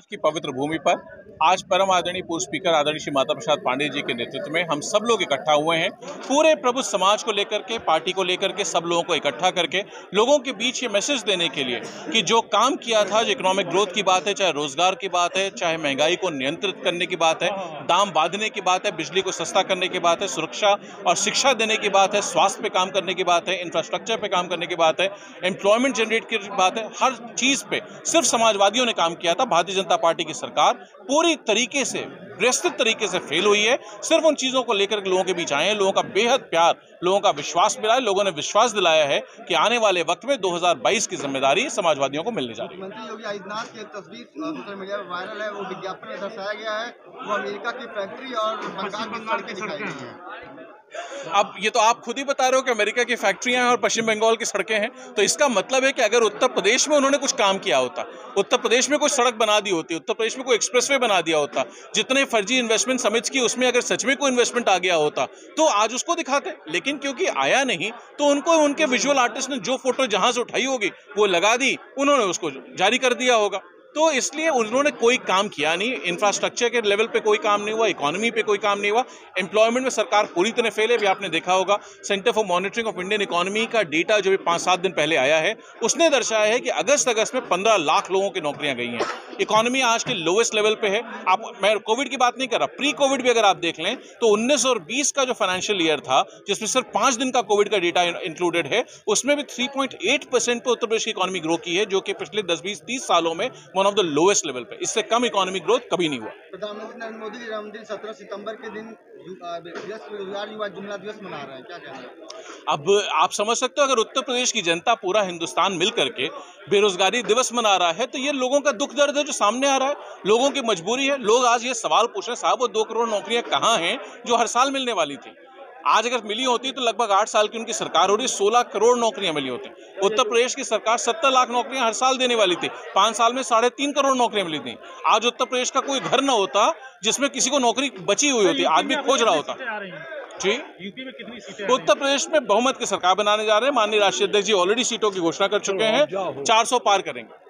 की पवित्र भूमि पर आज परम आदरणीय पूर्व स्पीकर आदरणीय श्री माता प्रसाद पांडे जी के नेतृत्व में हम सब लोग इकट्ठा हुए हैं। पूरे प्रभु समाज को लेकर के, पार्टी को लेकर के, सब लोगों को इकट्ठा करके, लोगों के बीच ये मैसेज देने के लिए कि जो काम किया था, जो इकोनॉमिक ग्रोथ की बात है, चाहे रोज़गार की बात है, चाहे महँगाई को नियंत्रित करने की बात है, दाम बांधने की बात है, बिजली को सस्ता करने की बात है, सुरक्षा और शिक्षा देने की बात है, स्वास्थ्य पे काम करने की बात है इंफ्रास्ट्रक्चर पे काम करने की बात है एम्प्लॉयमेंट जनरेट की बात है, हर चीज़ पे सिर्फ़ समाजवादियों ने काम किया था, भारतीय जनता पार्टी की सरकार पूरी तरीके से व्यवस्थित तरीके से फेल हुई है। सिर्फ़ उन चीज़ों को लेकर लोगों के बीच आए हैं। लोगों का बेहद प्यार लोगों का विश्वास मिला है। लोगों ने विश्वास दिलाया है कि आने वाले वक्त में 2022 की ज़िम्मेदारी समाजवादियों को मिलने जा रही है। मुख्यमंत्री योगी आदित्यनाथ की तस्वीर सोशल मीडिया पर वायरल है। वो विज्ञापन में दर्शाया गया है। वो अमेरिका की फैक्ट्री और बंगाल की सड़कें दिखाई गई हैं। अब ये तो आप खुद ही बता रहे हो कि अमेरिका की फैक्ट्रियाँ हैं और पश्चिम बंगाल की सड़कें हैं। तो इसका मतलब है कि अगर उत्तर प्रदेश में उन्होंने कुछ काम किया होता, उत्तर प्रदेश में कोई सड़क बना दी होती, उत्तर प्रदेश में कोई एक्सप्रेसवे बना दिया होता, जितने फर्जी इन्वेस्टमेंट समिट की उसमें अगर सच में कोई इन्वेस्टमेंट आ गया होता तो आज उसको दिखाते। लेकिन क्योंकि आया नहीं तो उनको, उनके विजुअल आर्टिस्ट ने जो फ़ोटो जहाँ से उठाई होगी, वो लगा दी, उन्होंने उसको जारी कर दिया होगा। तो इसलिए उन्होंने कोई काम किया नहीं। इंफ्रास्ट्रक्चर के लेवल पे कोई काम नहीं हुआ इकोनॉमी पे कोई काम नहीं हुआ। एम्प्लॉयमेंट में सरकार पूरी तरह फेल है भी आपने देखा होगा। Centre for monitoring of Indian economy का डेटा जो भी पाँच सात दिन पहले आया है, उसने दर्शाया है कि अगस्त अगस्त में पंद्रह लाख लोगों की नौकरियाँ गई हैं। इकोनॉमी आज के लोवेस्ट लेवल पे है। आप, मैं कोविड की बात नहीं कर रहा प्री कोविड भी अगर आप देख लें तो उन्नीस और बीस का जो फाइनेंशियल ईयर था, जिसमें सिर्फ़ पाँच दिन का कोविड का डेटा इंक्लूडेड है, उसमें भी थ्री परसेंट पे उत्तर प्रदेश की इकोनॉमी ग्रो की है, जो कि पिछले दस बीस तीस सालों में ऑफ़ द लोएस्ट लेवल पे। इससे कम इकोनॉमिक ग्रोथ कभी नहीं हुआ। प्रधानमंत्री नरेंद्र मोदी जी जन्मदिन सत्रह सितंबर के दिन बेरोजगार युवा जुमला दिवस मना रहे हैं। क्या कहना अब आप समझ सकते हो अगर उत्तर प्रदेश की जनता पूरा हिंदुस्तान मिल करके बेरोजगारी दिवस मना रहा है तो ये लोगों का दुख दर्द है जो सामने आ रहा है। लोगों की मजबूरी है। लोग आज ये सवाल पूछ रहे हैं साहब वो दो करोड़ नौकरियाँ कहाँ हैं जो हर साल मिलने वाली थी? आज अगर मिली होती तो लगभग आठ साल की उनकी सरकार हो रही सोलह करोड़ नौकरियाँ मिली होती। उत्तर प्रदेश की सरकार सत्तर लाख नौकरियाँ हर साल देने वाली थी। पाँच साल में साढ़े तीन करोड़ नौकरियाँ मिली थी। आज उत्तर प्रदेश का कोई घर ना होता जिसमें किसी को नौकरी बची हुई होती आदमी खोज रहा होता। जी? यूपी में कितनी सीटें उत्तर प्रदेश में बहुमत की सरकार बनाने जा रहे हैं। माननीय राष्ट्रीय अध्यक्ष जी ऑलरेडी सीटों की घोषणा कर चुके हैं। 400 पार करेंगे।